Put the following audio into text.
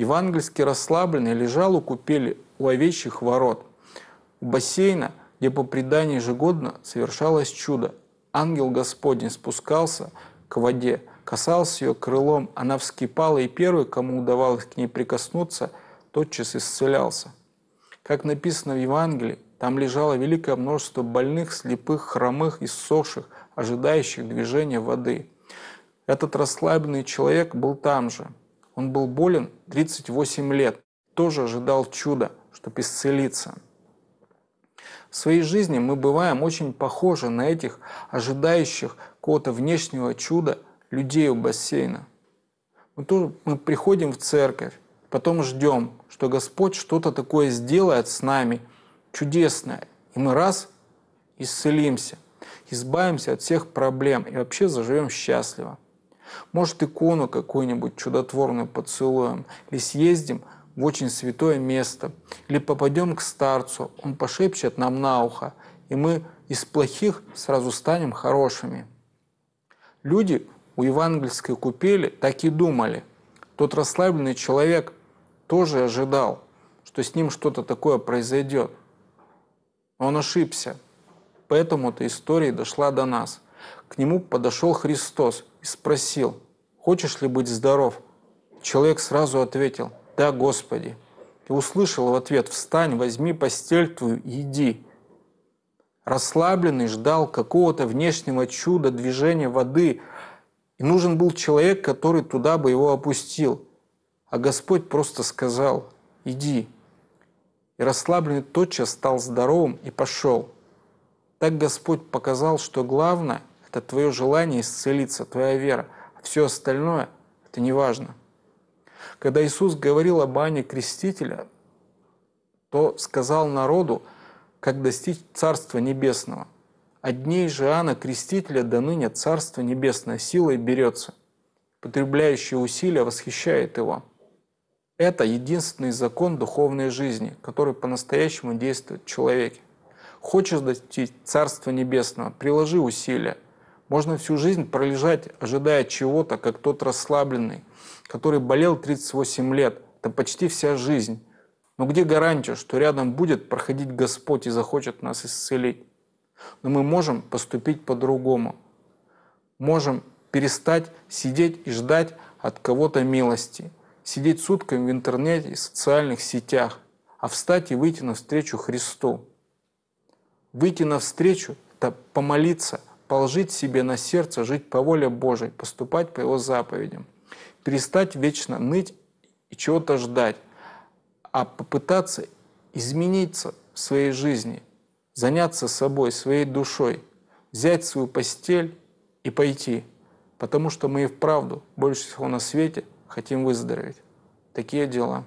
Евангельский расслабленный лежал у купели у овечьих ворот. У бассейна, где по преданию ежегодно совершалось чудо. Ангел Господень спускался к воде, касался ее крылом, она вскипала, и первый, кому удавалось к ней прикоснуться, тотчас исцелялся. Как написано в Евангелии, там лежало великое множество больных, слепых, хромых, иссохших, ожидающих движения воды. Этот расслабленный человек был там же. Он был болен 38 лет, тоже ожидал чуда, чтобы исцелиться. В своей жизни мы бываем очень похожи на этих ожидающих какого-то внешнего чуда людей у бассейна. Мы, тоже, мы приходим в церковь, потом ждем, что Господь что-то такое сделает с нами – чудесное. И мы раз исцелимся, избавимся от всех проблем и вообще заживем счастливо. Может, икону какую-нибудь чудотворную поцелуем, или съездим в очень святое место, или попадем к старцу, он пошепчет нам на ухо, и мы из плохих сразу станем хорошими. Люди у евангельской купели так и думали. Тот расслабленный человек тоже ожидал, что с ним что-то такое произойдет. Он ошибся. Поэтому эта история дошла до нас. К нему подошел Христос и спросил, «Хочешь ли быть здоров?» Человек сразу ответил, «Да, Господи». И услышал в ответ, «Встань, возьми постель твою и иди». Расслабленный ждал какого-то внешнего чуда, движения воды, и нужен был человек, который туда бы его опустил. А Господь просто сказал, «Иди». И расслабленный тотчас стал здоровым и пошел. Так Господь показал, что главное – это твое желание исцелиться, твоя вера, а все остальное – это не важно. Когда Иисус говорил об Ане Крестителя, то сказал народу, как достичь Царства Небесного. От же Иоанна Крестителя до ныне Царство Небесное силой берется. Потребляющий усилия восхищает его – это единственный закон духовной жизни, который по-настоящему действует в человеке. Хочешь достичь Царства Небесного, приложи усилия. Можно всю жизнь пролежать, ожидая чего-то, как тот расслабленный, который болел 38 лет. Это почти вся жизнь. Но где гарантия, что рядом будет проходить Господь и захочет нас исцелить? Но мы можем поступить по-другому. Можем перестать сидеть и ждать от кого-то милости – сидеть сутками в интернете и социальных сетях, а встать и выйти навстречу Христу. Выйти навстречу – это помолиться, положить себе на сердце, жить по воле Божией, поступать по Его заповедям. Перестать вечно ныть и чего-то ждать, а попытаться измениться в своей жизни, заняться собой, своей душой, взять свою постель и пойти. Потому что мы и вправду больше всего на свете – хотим выздороветь. Такие дела.